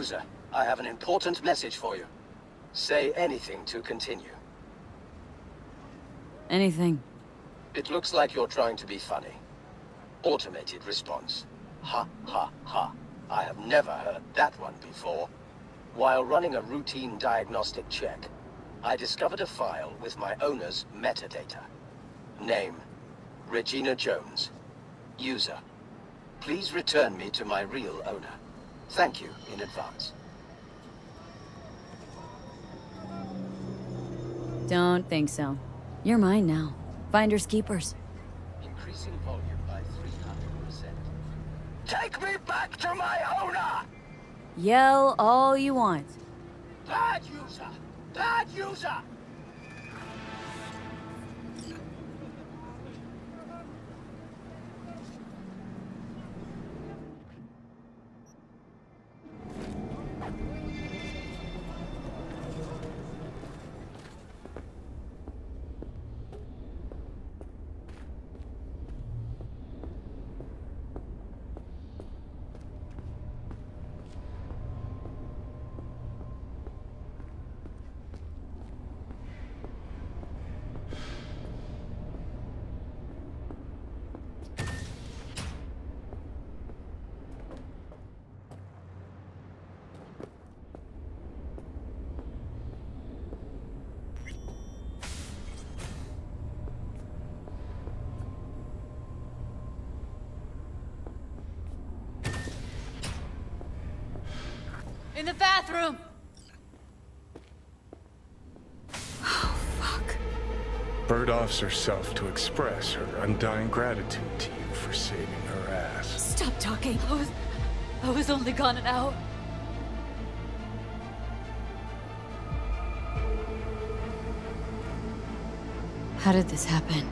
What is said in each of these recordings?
User, I have an important message for you. Say anything to continue. Anything. It looks like you're trying to be funny. Automated response. Ha ha ha. I have never heard that one before. While running a routine diagnostic check, I discovered a file with my owner's metadata. Name, Regina Jones. User, please return me to my real owner. Thank you in advance. Don't think so. You're mine now. Finders keepers. Increasing volume by 300%. Take me back to my owner! Yell all you want. Bad user! Bad user! In the bathroom! Oh, fuck. Bird offs herself to express her undying gratitude to you for saving her ass. Stop talking. I was... I was only gone an hour. How did this happen?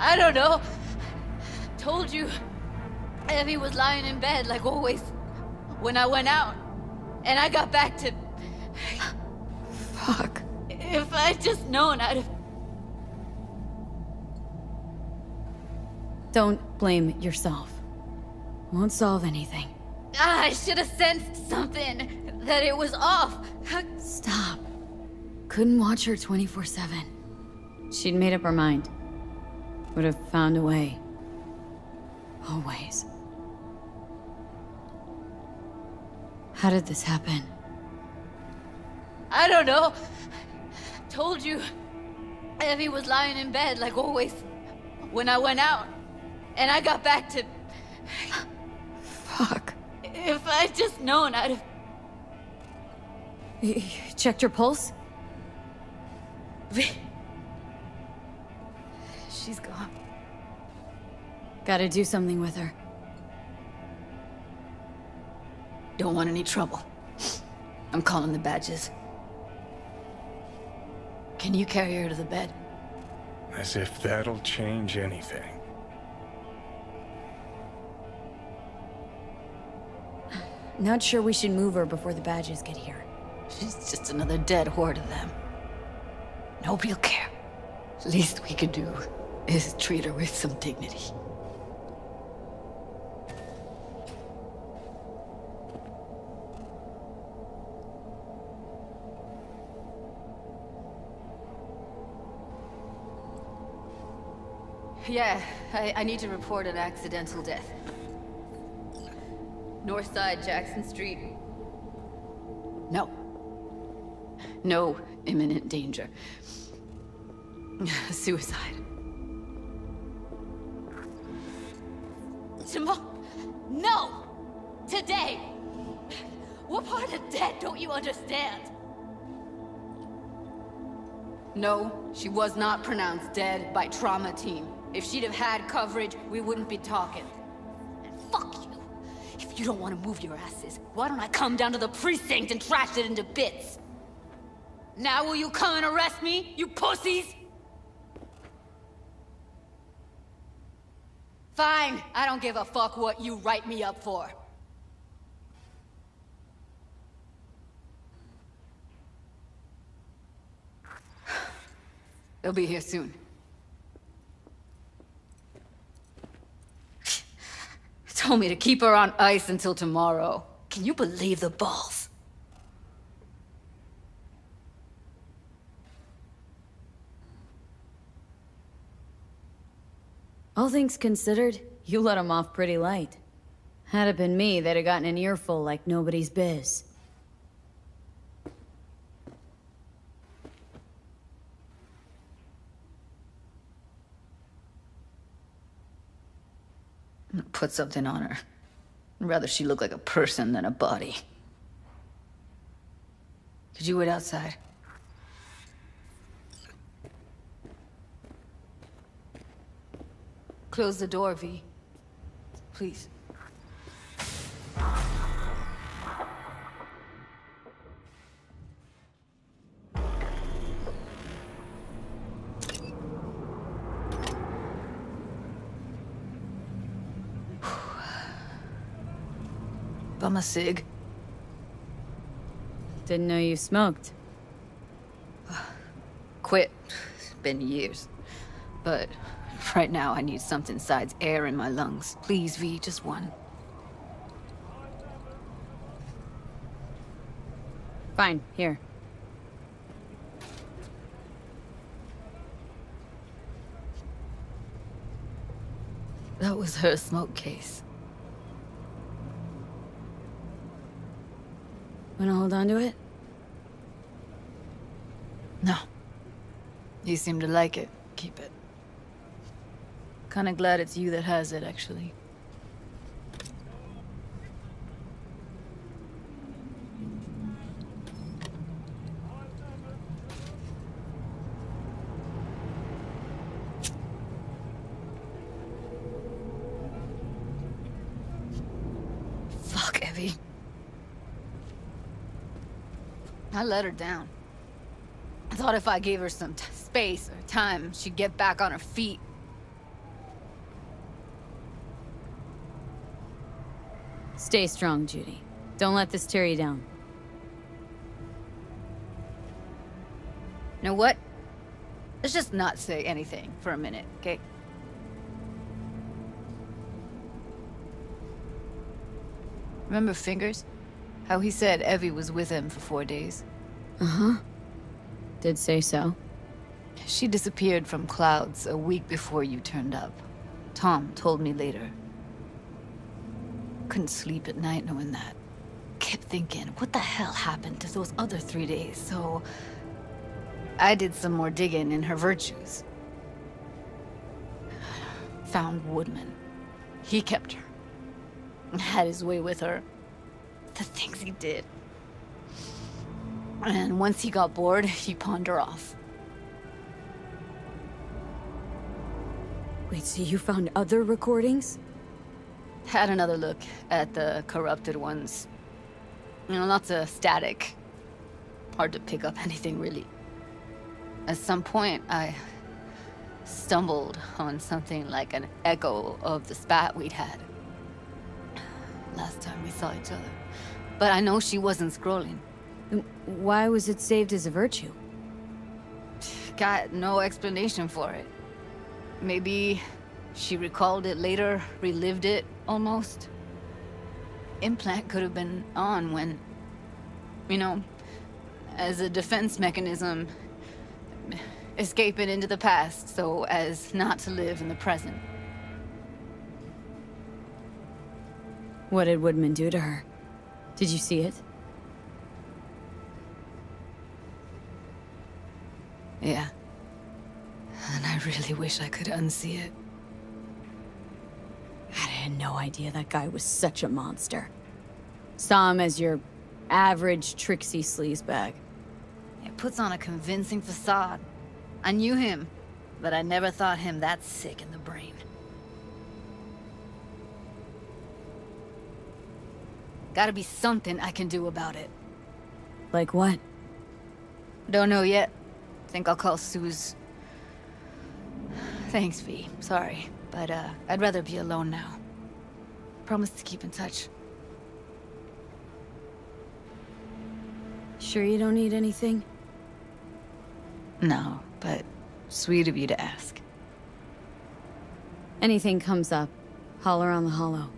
I don't know. Told you. Evie was lying in bed like always. When I went out. And I got back to... Fuck. If I'd just known, I'd have... Don't blame yourself. Won't solve anything. Ah, I should have sensed something. That it was off. Stop. Couldn't watch her 24-7. She'd made up her mind. Would have found a way. Always. How did this happen? I don't know. Told you. Evie was lying in bed like always. When I went out. And I got back to... Fuck. If I'd just known, I'd have... You checked your pulse? She's gone. Gotta do something with her. Don't want any trouble. I'm calling the badges. Can you carry her to the bed? As if that'll change anything. Not sure we should move her before the badges get here. She's just another dead whore to them. Nobody'll care. Least we could do is treat her with some dignity. Yeah, I, I need to report an accidental death. North side, Jackson Street. No. No imminent danger. Suicide. Tomorrow? No! Today! What part of dead don't you understand? No, she was not pronounced dead by trauma team. If she'd have had coverage, we wouldn't be talking. And fuck you. If you don't want to move your asses, why don't I come down to the precinct and trash it into bits? Now will you come and arrest me, you pussies? Fine, I don't give a fuck what you write me up for. They'll be here soon. Told me to keep her on ice until tomorrow. Can you believe the balls? All things considered, you let him off pretty light. Had it been me, they'd have gotten an earful like nobody's biz. Put something on her. I'd rather she look like a person than a body. Could you wait outside? Close the door, V. Please. A cig. Didn't know you smoked. Quit. It's been years. But right now I need something besides air in my lungs. Please, V, just one. Fine, here. That was her smoke case. Wanna hold on to it? No. You seem to like it. Keep it. Kinda glad it's you that has it, actually. Fuck, Evie. I let her down. I thought if I gave her some t space or time, she'd get back on her feet. Stay strong, Judy. Don't let this tear you down. You Know what? Let's just not say anything for a minute, okay? Remember Fingers? How he said Evie was with him for four days. Uh-huh. Did say so. She disappeared from Clouds a week before you turned up. Tom told me later. Couldn't sleep at night knowing that. Kept thinking, what the hell happened to those other three days? So... I did some more digging in her virtues. Found Woodman. He kept her. Had his way with her. The things he did. And once he got bored, he pawned her off. Wait, so you found other recordings? Had another look at the corrupted ones. You know, lots of static. Hard to pick up anything, really. At some point, I stumbled on something like an echo of the spat we'd had. Last time we saw each other. But I know she wasn't scrolling. Why was it saved as a virtue? Got no explanation for it. Maybe she recalled it later, relived it, almost. Implant could have been on when... You know, as a defense mechanism, escaping into the past so as not to live in the present. What did Woodman do to her? Did you see it? Yeah. And I really wish I could unsee it. I had no idea that guy was such a monster. Saw him as your average tricksy sleazebag. It puts on a convincing facade. I knew him, but I never thought him that sick in the brain. Gotta be something I can do about it. Like what? Don't know yet. Think I'll call Suze. Thanks, V. Sorry, but uh, I'd rather be alone now. Promise to keep in touch. Sure you don't need anything? No, but sweet of you to ask. Anything comes up, holler on the hollow.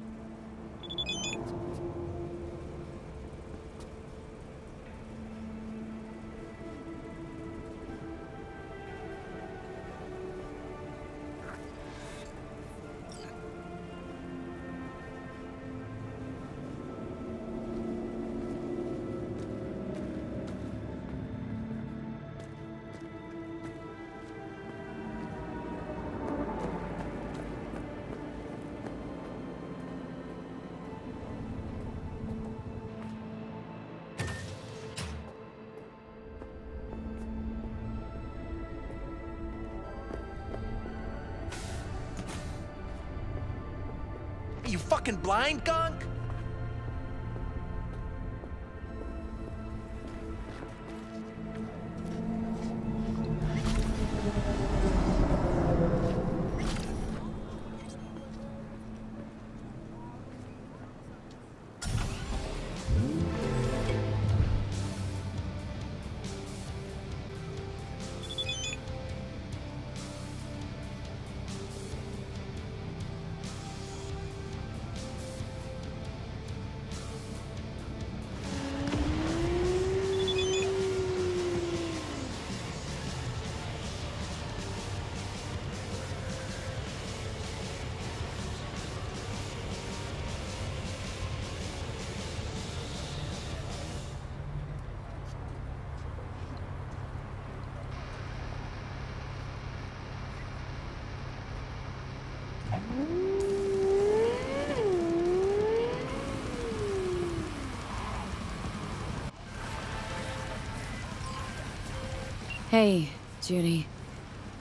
Hey, Judy.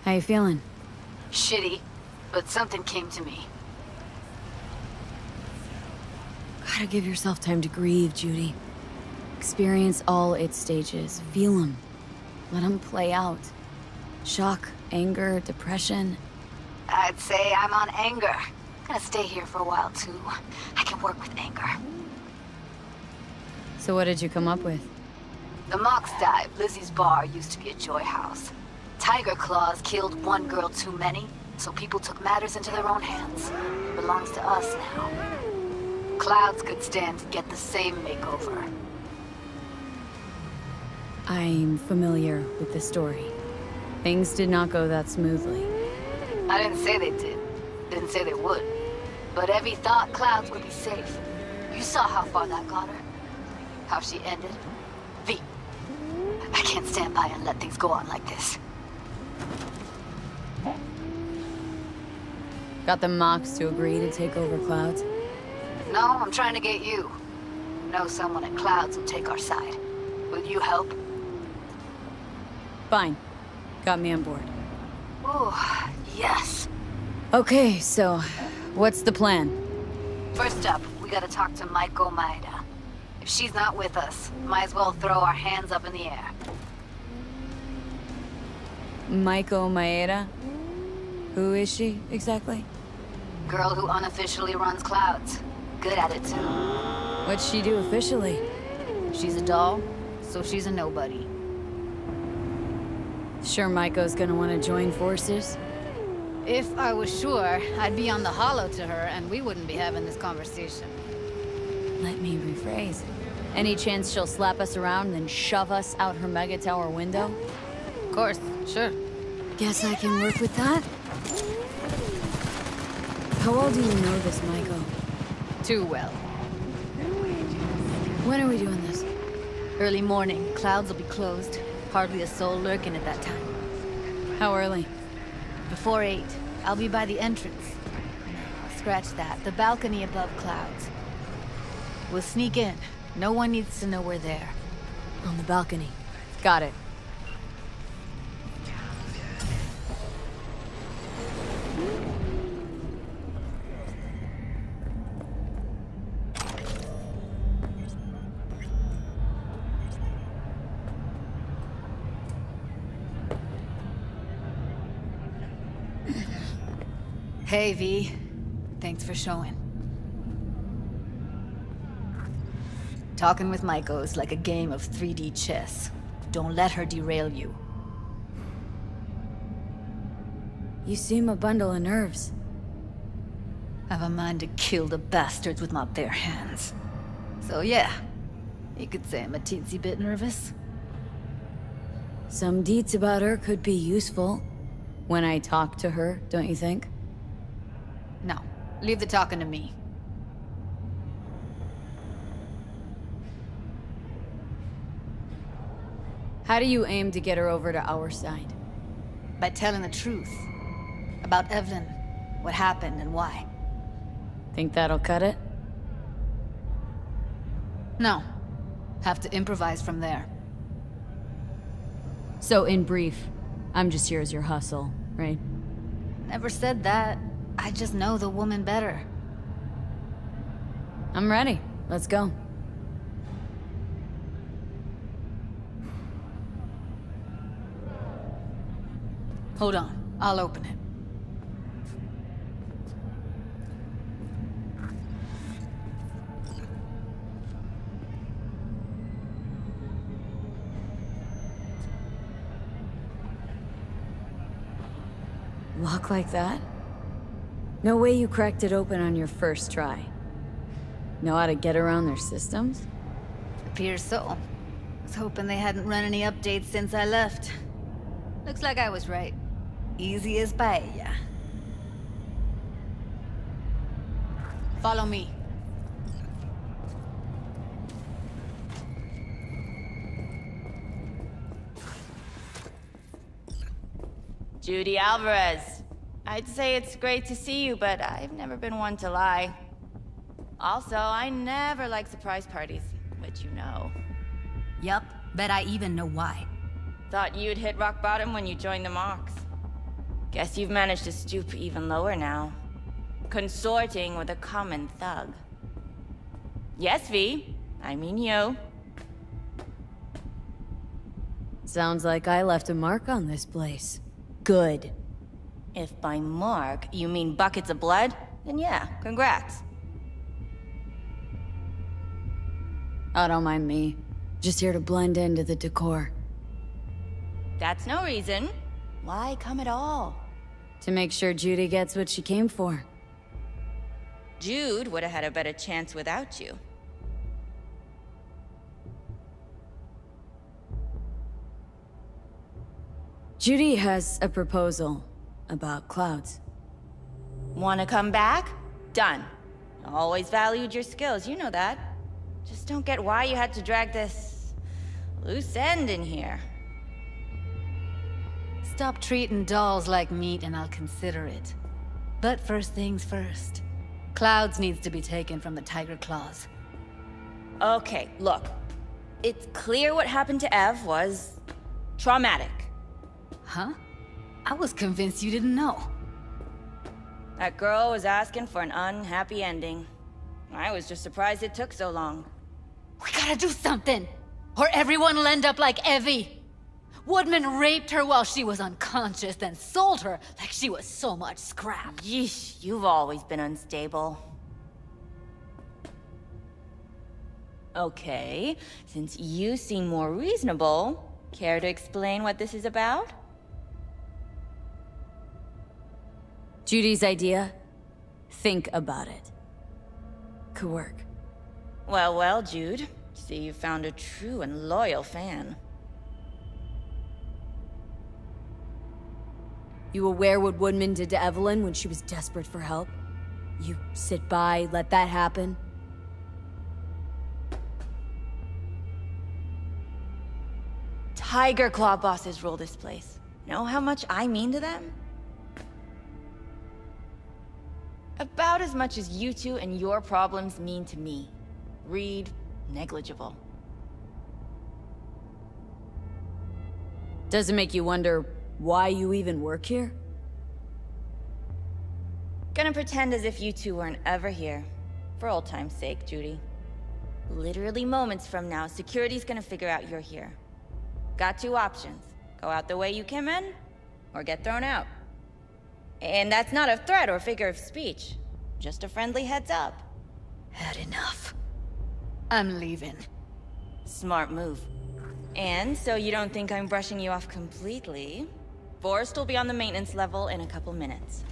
How you feeling? Shitty, but something came to me. Gotta give yourself time to grieve, Judy. Experience all its stages. Feel them. Let them play out. Shock, anger, depression. I'd say I'm on anger. Gonna stay here for a while, too. I can work with anger. So what did you come up with? The Mox dive, Lizzie's bar, used to be a joy house. Tiger Claws killed one girl too many, so people took matters into their own hands. It Belongs to us now. Clouds could stand to get the same makeover. I'm familiar with the story. Things did not go that smoothly. I didn't say they did. Didn't say they would. But Evie thought Clouds would be safe. You saw how far that got her. How she ended. Can't stand by and let things go on like this. Got the Mox to agree to take over Clouds? No, I'm trying to get you. Know someone at Clouds will take our side. Will you help? Fine. Got me on board. Oh, yes. Okay, so what's the plan? First up, we gotta talk to Maiko Maeda. If she's not with us, might as well throw our hands up in the air. Maiko Maeda? Who is she, exactly? Girl who unofficially runs Clouds. Good at it, too. What'd she do officially? She's a doll, so she's a nobody. Sure Maiko's gonna want to join forces? If I was sure, I'd be on the hollow to her and we wouldn't be having this conversation. Let me rephrase. Any chance she'll slap us around and then shove us out her mega tower window? Of course, sure. Guess I can work with that. How well do you know this, Maiko? Too well. When are we doing this? Early morning, clouds will be closed. Hardly a soul lurking at that time. How early? Before 8, I'll be by the entrance. No, scratch that. The balcony above clouds. We'll sneak in. No one needs to know we're there. On the balcony. Got it. Hey, V. Thanks for showing. Talking with Maiko is like a game of 3D chess. Don't let her derail you. You seem a bundle of nerves. I've a mind to kill the bastards with my bare hands. So yeah, you could say I'm a teensy bit nervous. Some deets about her could be useful. When I talk to her, don't you think? No, leave the talking to me. How do you aim to get her over to our side? By telling the truth. About Evelyn, what happened and why. Think that'll cut it? No. Have to improvise from there. So, in brief, I'm just here as your hustle, right? Never said that. I just know the woman better. I'm ready. Let's go. Hold on. I'll open it. Lock like that? No way you cracked it open on your first try. Know how to get around their systems? Appears so. Was hoping they hadn't run any updates since I left. Looks like I was right. Easy as paella. Follow me. Judy Alvarez. I'd say it's great to see you, but I've never been one to lie. Also, I never like surprise parties, which you know. Yup, bet I even know why. Thought you'd hit rock bottom when you joined the Mox. Guess you've managed to stoop even lower now. Consorting with a common thug. Yes, V. I mean you. Sounds like I left a mark on this place. Good. If by mark you mean buckets of blood, then yeah, congrats. Oh, don't mind me. Just here to blend into the decor. That's no reason. Why come at all? To make sure Judy gets what she came for. Jude would have had a better chance without you. Judy has a proposal about clouds. Wanna come back? Done. Always valued your skills, you know that. Just don't get why you had to drag this... loose end in here. Stop treating dolls like meat and I'll consider it. But first things first. Clouds needs to be taken from the Tiger Claws. Okay, look. It's clear what happened to Ev was... traumatic. Huh? I was convinced you didn't know. That girl was asking for an unhappy ending. I was just surprised it took so long. We gotta do something! Or everyone will end up like Evie! Woodman raped her while she was unconscious, then sold her like she was so much scrap. Yeesh, you've always been unstable. Okay, since you seem more reasonable, care to explain what this is about? Judy's idea? Think about it. Could work. Well, well, Jude. See you found a true and loyal fan. You aware what Woodman did to Evelyn when she was desperate for help? You sit by, let that happen? Tiger Claw bosses rule this place. Know how much I mean to them? About as much as you two and your problems mean to me. Read, negligible. Does it make you wonder why you even work here? Gonna pretend as if you two weren't ever here. For old time's sake, Judy. Literally moments from now, security's gonna figure out you're here. Got two options. Go out the way you came in, or get thrown out. And that's not a threat or figure of speech. Just a friendly heads up. Had enough. I'm leaving. Smart move. And so you don't think I'm brushing you off completely, Forrest will be on the maintenance level in a couple minutes.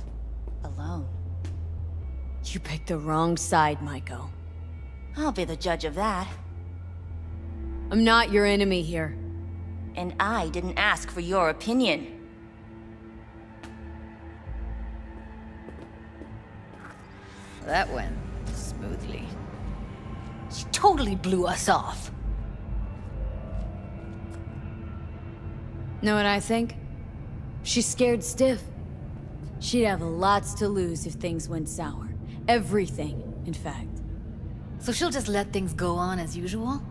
Alone. You picked the wrong side, Maiko. I'll be the judge of that. I'm not your enemy here. And I didn't ask for your opinion. That went smoothly. She totally blew us off. Know what I think? She's scared stiff. She'd have lots to lose if things went sour. Everything, in fact. So she'll just let things go on as usual?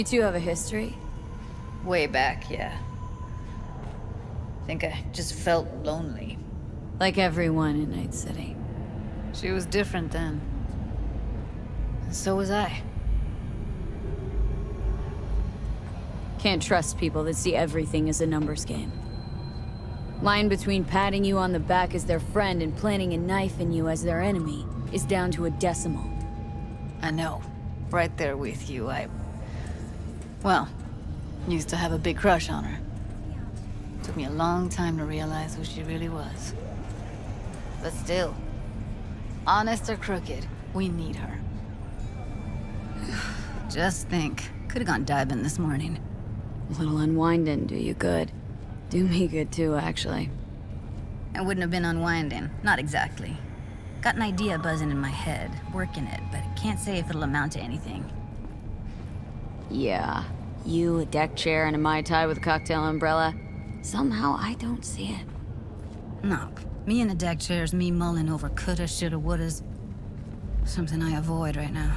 You two have a history? Way back, yeah. I Think I just felt lonely. Like everyone in Night City. She was different then. And so was I. Can't trust people that see everything as a numbers game. Line between patting you on the back as their friend and planting a knife in you as their enemy is down to a decimal. I know. Right there with you, I... Well, used to have a big crush on her. Took me a long time to realize who she really was. But still, honest or crooked, we need her. Just think, could have gone diving this morning. A little unwinding do you good. Do me good too, actually. I wouldn't have been unwinding, not exactly. Got an idea buzzing in my head, working it, but can't say if it'll amount to anything. Yeah, you, a deck chair, and a Mai Tai with a cocktail umbrella. Somehow I don't see it. No, me in a deck chair is me mulling over coulda, shoulda, wouldas. Something I avoid right now.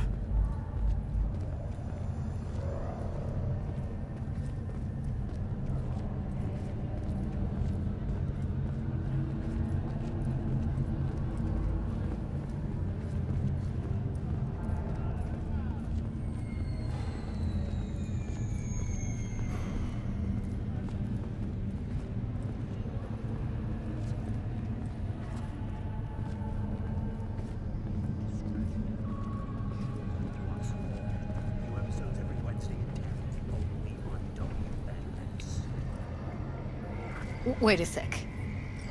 Wait a sec.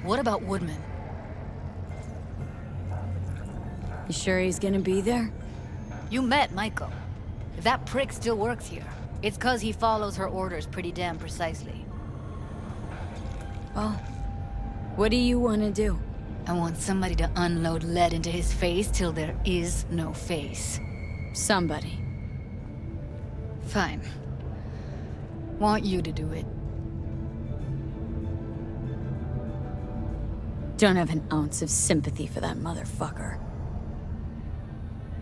What about Woodman? You sure he's gonna be there? You met Maiko. If that prick still works here, it's cause he follows her orders pretty damn precisely. Well, what do you want to do? I want somebody to unload lead into his face till there is no face. Somebody. Fine. Want you to do it. Don't have an ounce of sympathy for that motherfucker.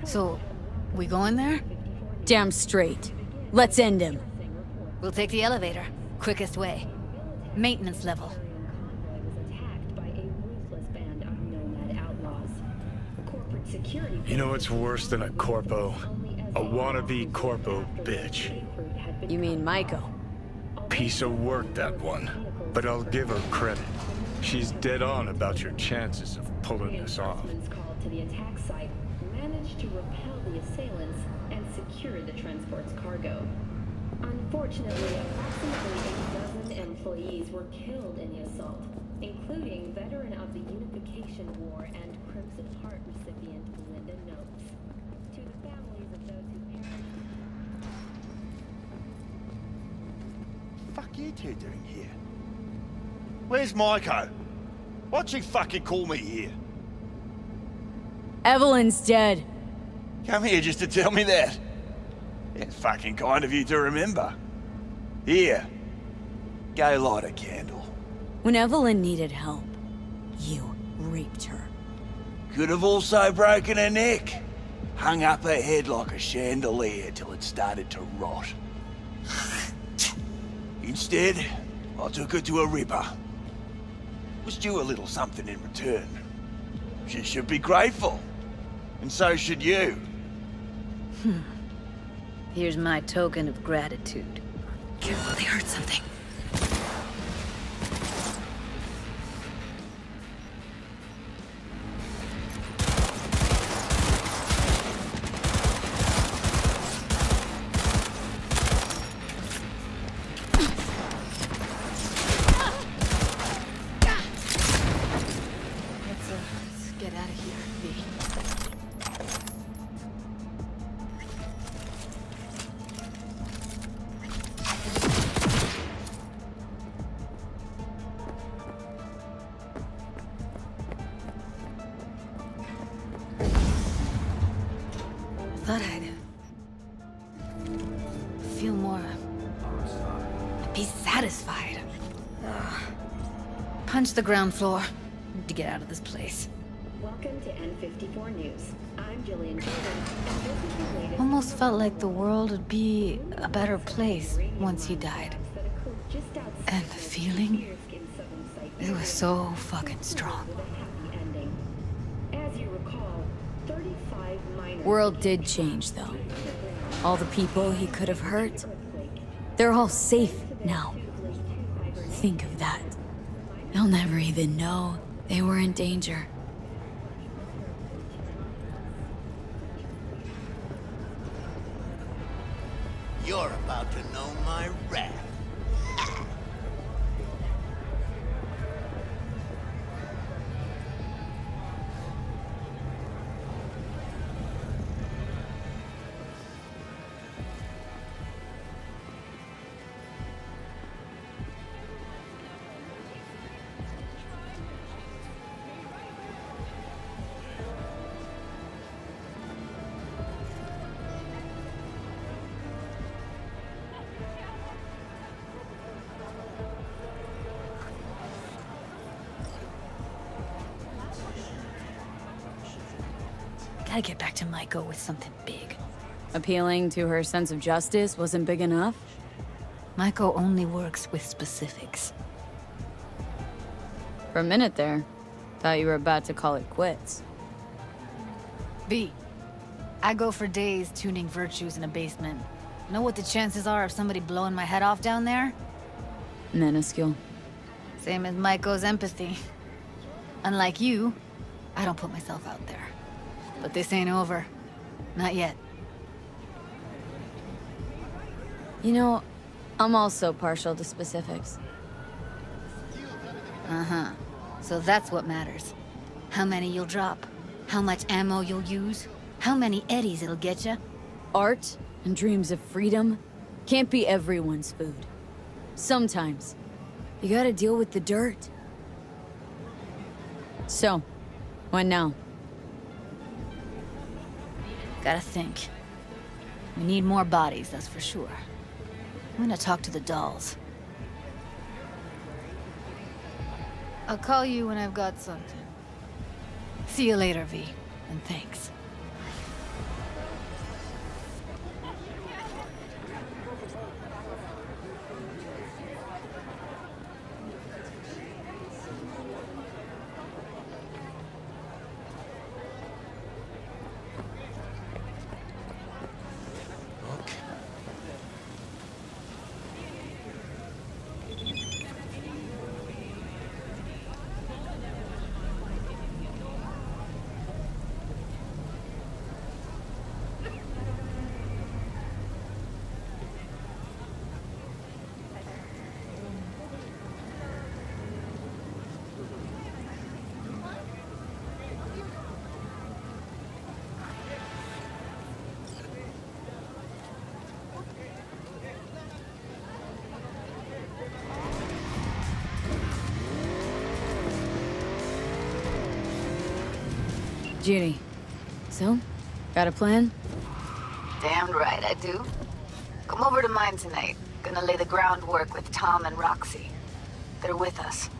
So, we going there? Damn straight. Let's end him. We'll take the elevator. Quickest way. Maintenance level. You know what's worse than a corpo? A wannabe corpo bitch. You mean Maiko? Piece of work, that one. But I'll give her credit. She's dead on about your chances of pulling this off. called to the attack site managed to repel the assailants and secure the transport's cargo. Unfortunately, approximately a dozen employees were killed in the assault, including veteran of the Unification War and Crimson Heart recipient Linda Noakes. To the families of those who perished. fuck you two doing here? Where's Maiko? Why'd she fucking call me here? Evelyn's dead. Come here just to tell me that. It's fucking kind of you to remember. Here. Go light a candle. When Evelyn needed help, you raped her. Could have also broken her neck. Hung up her head like a chandelier till it started to rot. Instead, I took her to a ripper. Was due a little something in return. She should be grateful. And so should you. Hmm. Here's my token of gratitude. Careful, they heard something. The ground floor. Need to get out of this place. Welcome to N54 News. I'm Jillian Jordan, and this is the latest... Almost felt like the world would be a better place once he died. that occurred just outside And the feeling, Kursk in southern it was so fucking strong. with a happy ending. As you recall, 35 miners World did change, though. All the people he could have hurt, they're all safe now. Think of that. They'll never even know they were in danger. Get back to Maiko with something big. Appealing to her sense of justice wasn't big enough? Maiko only works with specifics. For a minute there, thought you were about to call it quits. V. I go for days tuning virtues in a basement. Know what the chances are of somebody blowing my head off down there? Minuscule. Same as Maiko's empathy. Unlike you, I don't put myself out there. But this ain't over. Not yet. You know, I'm also partial to specifics. Uh-huh. So that's what matters. How many you'll drop. How much ammo you'll use. How many eddies it'll get you. Art and dreams of freedom can't be everyone's food. Sometimes, you gotta deal with the dirt. So, when now? Gotta think. We need more bodies, that's for sure. I'm gonna talk to the dolls. I'll call you when I've got something. See you later, V. And thanks. Judy. So, got a plan? Damn right I do. Come over to mine tonight. Gonna lay the groundwork with Tom and Roxy. They're with us.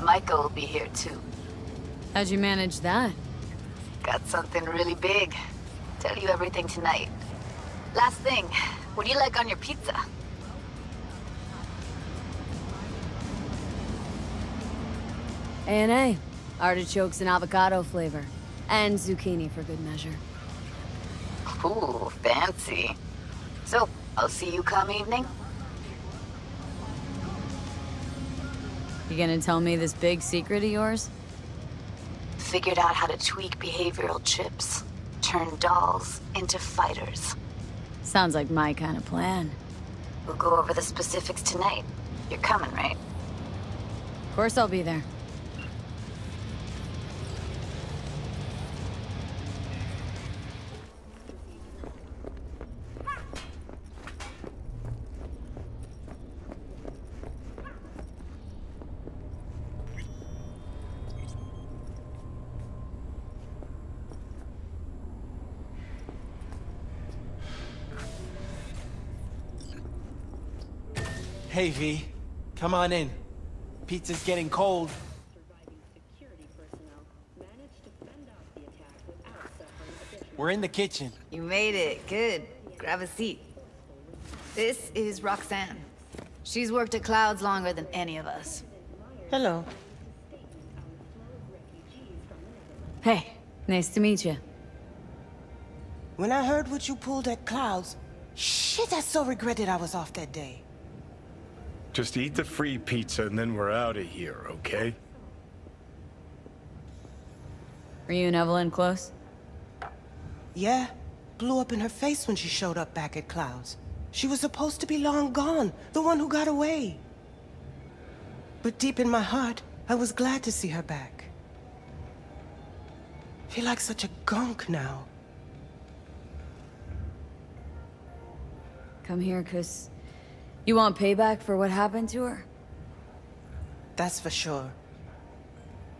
Maiko will be here too. How'd you manage that? Got something really big. Tell you everything tonight. Last thing, what do you like on your pizza? A&A. Artichokes and avocado flavor. And zucchini for good measure. Ooh, fancy. So, I'll see you come evening? You gonna tell me this big secret of yours? Figured out how to tweak behavioral chips. Turn dolls into fighters. Sounds like my kind of plan. We'll go over the specifics tonight. You're coming, right? Of course I'll be there. V. Come on in. Pizza's getting cold. We're in the kitchen. You made it. Good. Grab a seat. This is Roxanne. She's worked at Clouds longer than any of us. Hello. Hey, nice to meet you. When I heard what you pulled at Clouds, shit, I so regretted I was off that day. Just eat the free pizza and then we're out of here, okay? Were you and Evelyn close? Yeah, blew up in her face when she showed up back at Clouds. She was supposed to be long gone, the one who got away. But deep in my heart, I was glad to see her back. Feel like such a gonk now. Come here, cause you want payback for what happened to her? That's for sure.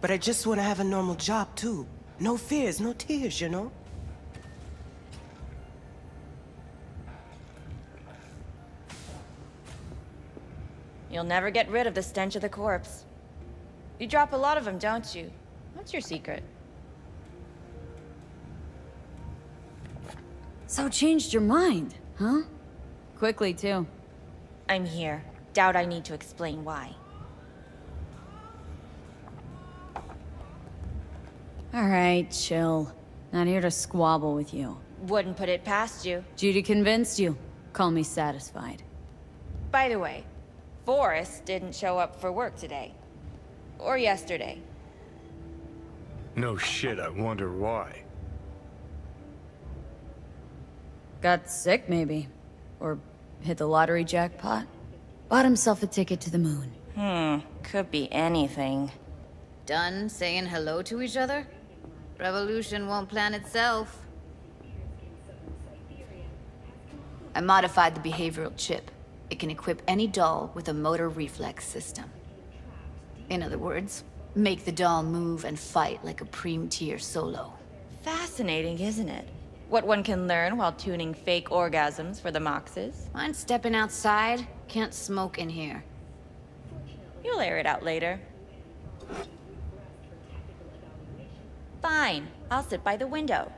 But I just want to have a normal job, too. No fears, no tears, you know? You'll never get rid of the stench of the corpse. You drop a lot of them, don't you? What's your secret? So changed your mind, huh? Quickly, too. I'm here. Doubt I need to explain why. Alright, chill. Not here to squabble with you. Wouldn't put it past you. Judy convinced you. Call me satisfied. By the way, Forrest didn't show up for work today. Or yesterday. No shit, I wonder why. Got sick, maybe. Or hit the lottery jackpot. Bought himself a ticket to the moon. Hmm, could be anything. Done saying hello to each other? Revolution won't plan itself. I modified the behavioral chip. It can equip any doll with a motor reflex system. In other words, make the doll move and fight like a Preem-tier solo. Fascinating, isn't it? What one can learn while tuning fake orgasms for the Moxes. Mind stepping outside? Can't smoke in here. You'll air it out later. Fine. I'll sit by the window.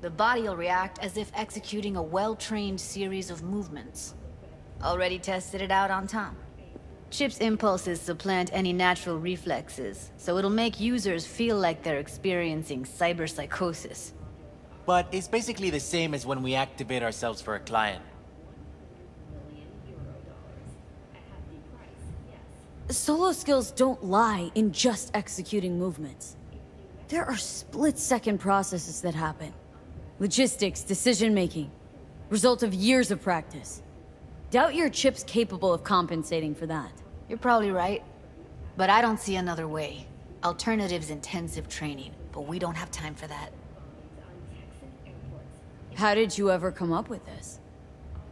The body will react as if executing a well-trained series of movements. Already tested it out on Tom. Chip's impulses supplant any natural reflexes, so it'll make users feel like they're experiencing cyberpsychosis. But it's basically the same as when we activate ourselves for a client. Solo skills don't lie in just executing movements. There are split-second processes that happen. Logistics, decision-making. Result of years of practice. Doubt your chip's capable of compensating for that. You're probably right. But I don't see another way. Alternative's intensive training, but we don't have time for that. How did you ever come up with this?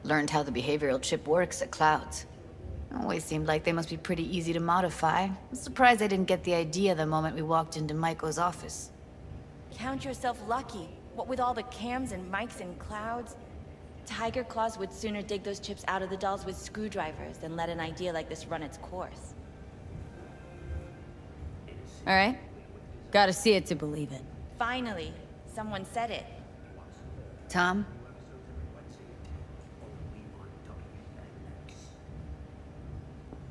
Learned how the behavioral chip works at Clouds. Always seemed like they must be pretty easy to modify. I'm surprised I didn't get the idea the moment we walked into Maiko's office. Count yourself lucky. What with all the cams and mics and clouds? Tiger Claws would sooner dig those chips out of the dolls with screwdrivers than let an idea like this run its course. Alright. Gotta see it to believe it. Finally, someone said it. Tom?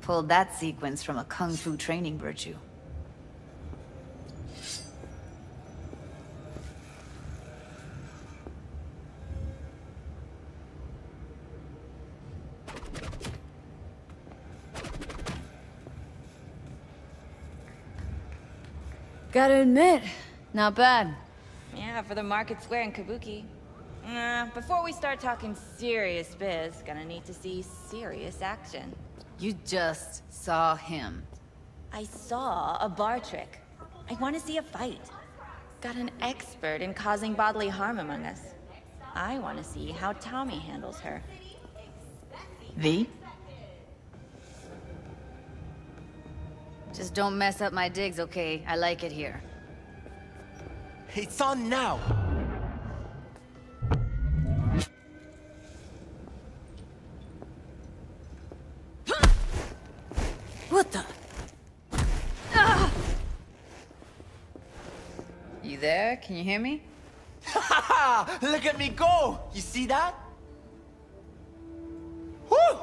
Pulled that sequence from a kung fu training virtue. Gotta admit, not bad. Yeah, for the Market Square in Kabuki. Uh, before we start talking serious biz, gonna need to see serious action. You just saw him. I saw a bar trick. I want to see a fight. Got an expert in causing bodily harm among us. I want to see how Tommy handles her. V? Just don't mess up my digs, okay? I like it here. It's on now! What the? Ah! there? Can you hear me? Ha Look at me go! You see that? Woo!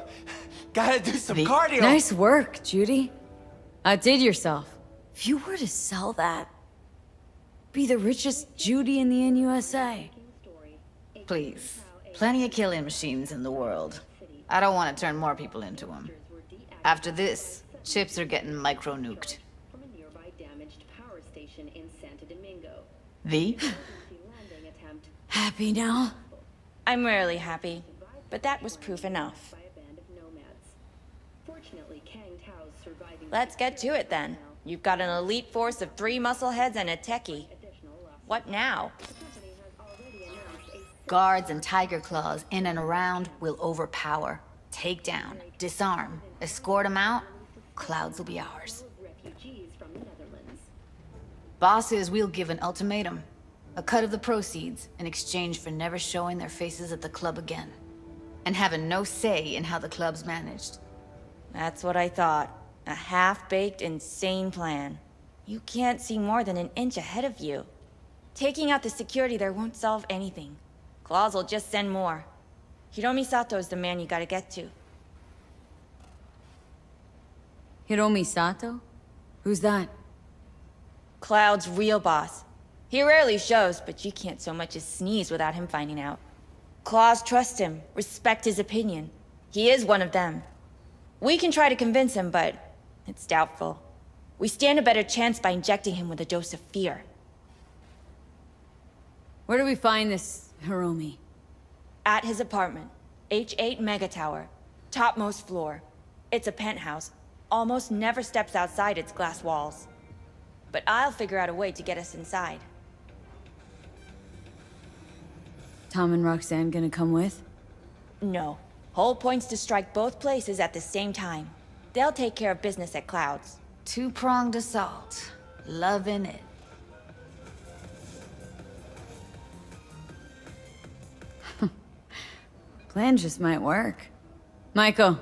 Gotta do some cardio. Nice work, Judy. Outdid yourself. If you were to sell that, be the richest Judy in the NUSA. Please. Plenty of killing machines in the world. I don't want to turn more people into them. After this, chips are getting micro-nuked. From a nearby damaged power station in Santo Domingo. V? Happy now? I'm rarely happy, but that was proof enough. Let's get to it then. You've got an elite force of three muscleheads and a techie. What now? The company has already announced a Guards and tiger claws in and around will overpower, take down, disarm, escort them out. Clouds will be ours. refugees from the Netherlands. Bosses, we'll give an ultimatum. A cut of the proceeds in exchange for never showing their faces at the club again. And having no say in how the club's managed. That's what I thought. A half-baked, insane plan. You can't see more than an inch ahead of you. Taking out the security there won't solve anything. Claws will just send more. Hiromi Sato is the man you gotta get to. Hiromi Sato? Who's that? Cloud's real boss. He rarely shows, but you can't so much as sneeze without him finding out. Claws trust him, respect his opinion. He is one of them. We can try to convince him, but it's doubtful. We stand a better chance by injecting him with a dose of fear. Where do we find this Hiromi? At his apartment, H8 Mega Tower, topmost floor. It's a penthouse, almost never steps outside its glass walls. But I'll figure out a way to get us inside. Tom and Roxanne gonna come with? No. Whole point's to strike both places at the same time. They'll take care of business at Clouds. Two-pronged assault. Loving it. Plan just might work. Maiko,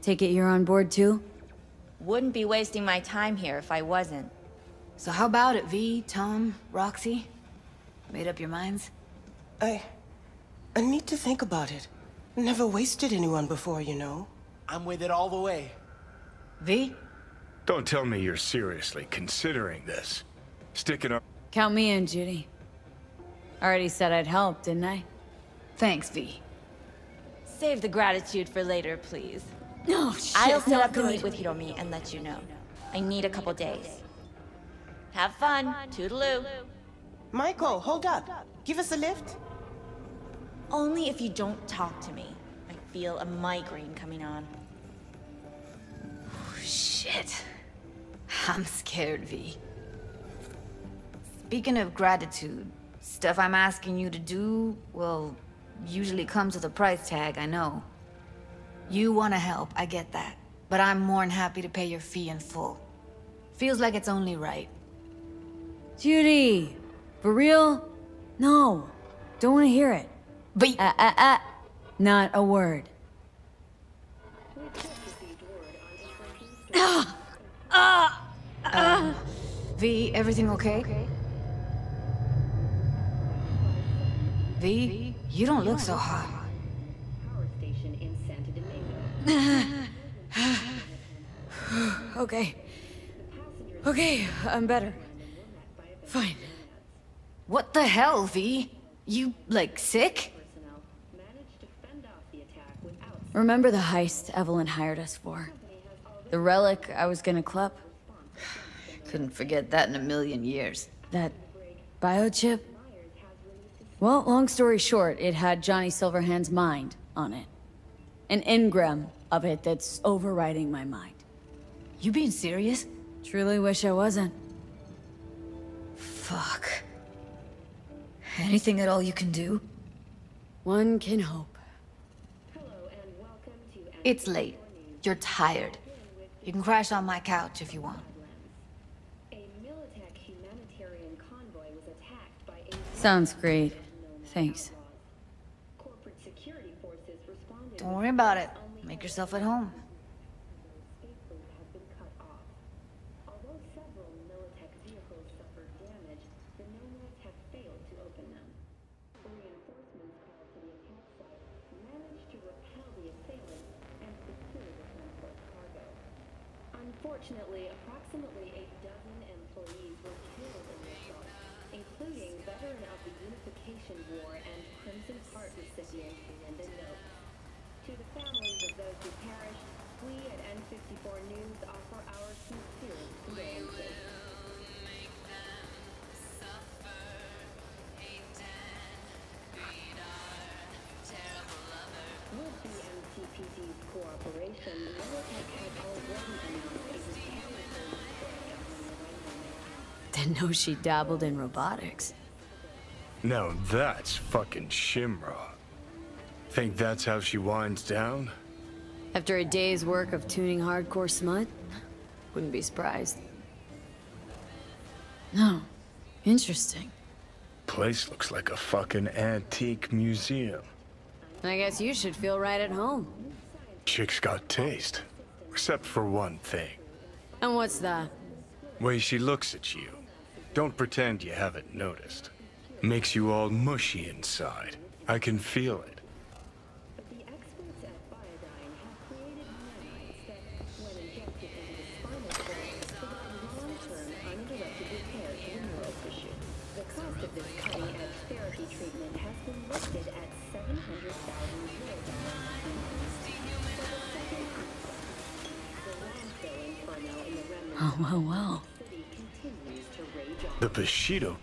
take it you're on board too? Wouldn't be wasting my time here if I wasn't. So how about it, V, Tom, Roxy? Made up your minds? I... I need to think about it. Never wasted anyone before, you know. I'm with it all the way. V? Don't tell me you're seriously considering this. Sticking up. Count me in, Judy. Already said I'd help, didn't I? Thanks, V. Save the gratitude for later, please. No, shit, I'll set not up to meet with Hiromi and let you know. I need a couple days. Have fun. Toodaloo. Maiko, hold up. Give us a lift. Only if you don't talk to me. I feel a migraine coming on. Shit. I'm scared, V. Speaking of gratitude, stuff I'm asking you to do, well, usually comes with a price tag, I know. You want to help, I get that. But I'm more than happy to pay your fee in full. Feels like it's only right. Judy! For real? No. Don't want to hear it. But Ah, ah, ah. Not a word. V, everything okay? V, you don't look so hot. Power station in Santo Domingo. Okay. Okay, I'm better. Fine. What the hell, V? You, like, sick? Personnel managed to fend off the attack without Remember the heist Evelyn hired us for? The relic I was gonna club? Couldn't forget that in a million years. That biochip? Well, long story short, it had Johnny Silverhand's mind on it. An engram of it that's overriding my mind. You being serious? Truly wish I wasn't. Fuck. Anything at all you can do? One can hope. Hello and welcome to It's late. You're tired. You can crash on my couch if you want. A Militech humanitarian convoy was attacked by a Sounds great. Thanks. corporate security forces responded. Don't worry about it. Make yourself at home. Know she dabbled in robotics. Now that's fucking Shimra. Think that's how she winds down? After a day's work of tuning hardcore smut? Wouldn't be surprised. No. Interesting. Place looks like a fucking antique museum. I guess you should feel right at home. Chick's got taste. Except for one thing. And what's that? Way she looks at you. Don't pretend you haven't noticed. Makes you all mushy inside. I can feel it.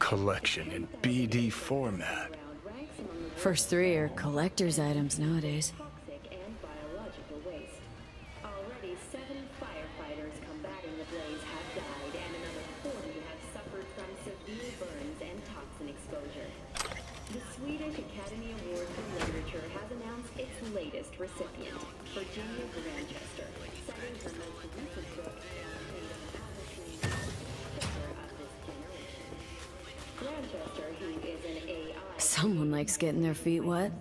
Collection in BD format. First three are collector's items nowadays. Getting their feet wet.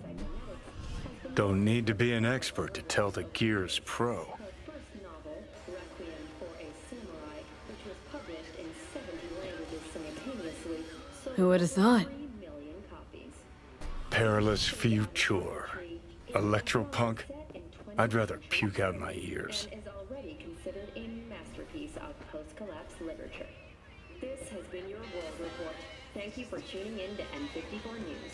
Don't need to be an expert to tell the Gears pro. Her first novel, Requiem for a Samurai, which was published in 70 languages simultaneously, sold Who would have thought? 3 million copies. Perilous future. Electropunk? I'd rather puke out my ears. Is already considered a masterpiece of post-collapse literature. This has been your World Report. Thank you for tuning in to N54 News.